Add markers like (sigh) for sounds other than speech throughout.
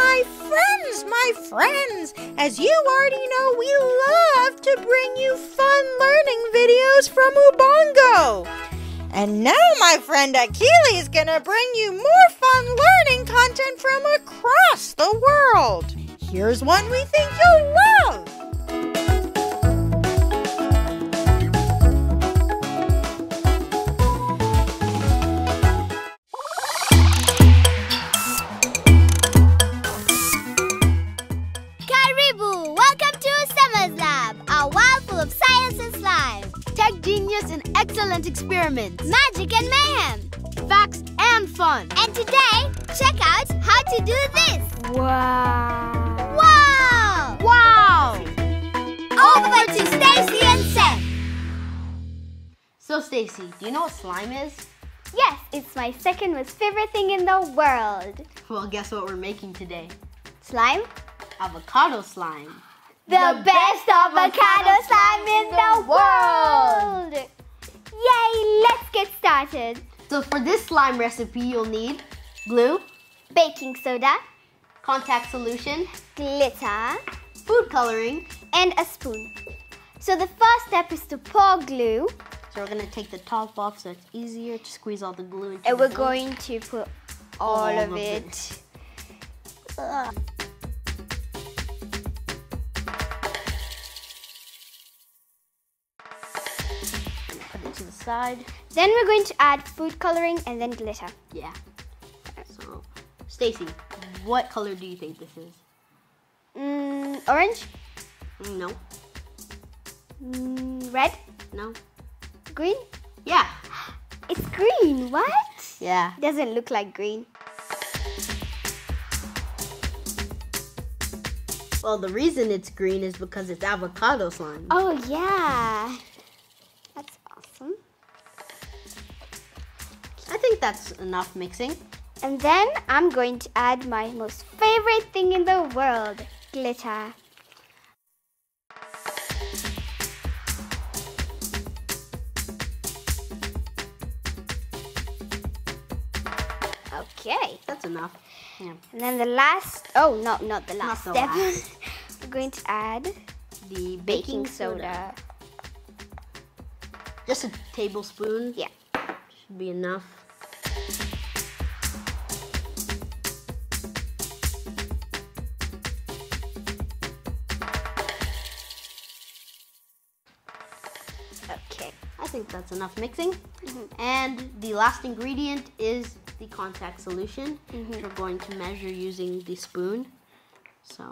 my friends, my friends, as you already know, we love to bring you fun learning videos from Ubongo. And now my friend Akili is gonna bring you more fun learning content from across the world. Here's one we think you'll love. Genius and excellent experiments. magic and mayhem. Facts and fun. And today, check out how to do this. Wow. Wow! Wow. Over to Stacy and Seth. So Stacy, do you know what slime is? Yes, it's my second most favorite thing in the world. Well, guess what we're making today? Slime? Avocado slime. The, best avocado slime in the world! Started. So for this slime recipe, you'll need glue, Baking soda, contact solution, glitter, food coloring. and a spoon. So the first step is to pour glue, So we're gonna take the top off so it's easier to squeeze all the glue into and the we're bowl. going to put all, All of of it. It to the side. Then we're going to add food coloring and then glitter. Yeah. So, Stacy, what color do you think this is? Mm, orange, No. mm, red, No. green. Yeah. It's green. What? Yeah. Doesn't look like green. Well, the reason it's green is because it's avocado slime. Oh yeah. Think that's enough mixing. And then I'm going to add my most favorite thing in the world, glitter. Okay. That's enough. Yeah. And then the last, oh no, not the last the step. last. (laughs) We're going to add The baking soda. Just a tablespoon Yeah. should be enough. Okay. I think that's enough mixing. And the last ingredient is the contact solution, which we're going to measure using the spoon. So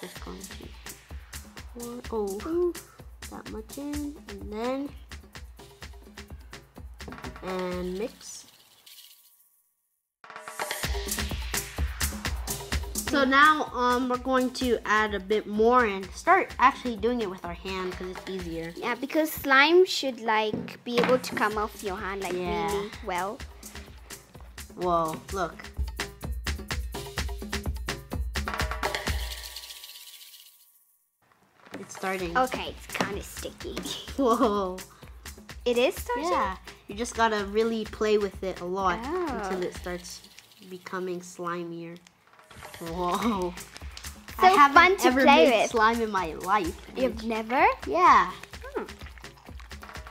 just going to pour oh that much in, and then and mix. So now um, we're going to add a bit more and start actually doing it with our hand because it's easier. Yeah, because slime should like be able to come off your hand like Yeah. really well. Whoa, look. It's starting. Okay, it's kind of sticky. (laughs) Whoa. It is starting. Yeah. You just gotta really play with it a lot Oh. until it starts becoming slimier. Whoa. So I haven't fun to ever play made with. slime in my life. You've never? Yeah. Hmm.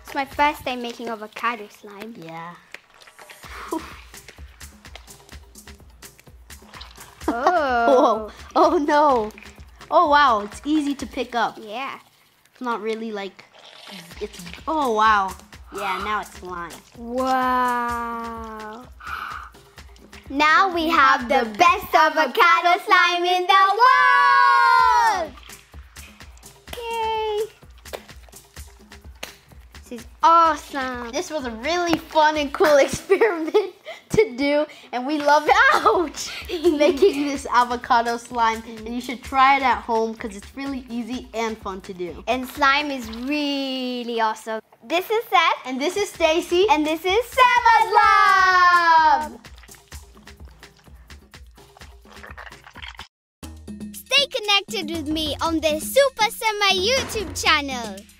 It's my first time making avocado slime. Yeah. (laughs) Oh. (laughs) Oh. Oh no. Oh wow, it's easy to pick up. Yeah. It's not really like it's oh wow. Yeah, now it's slime. Wow. Now we have the best avocado slime in the world! Yay! This is awesome. This was a really fun and cool (laughs) experiment to do, and we love ouch (laughs) making this avocado slime. And you should try it at home because it's really easy and fun to do. And slime is really awesome. This is Seth. And this is Stacy. And this is Sema's Lab! Connected with me on the Super Sema YouTube channel.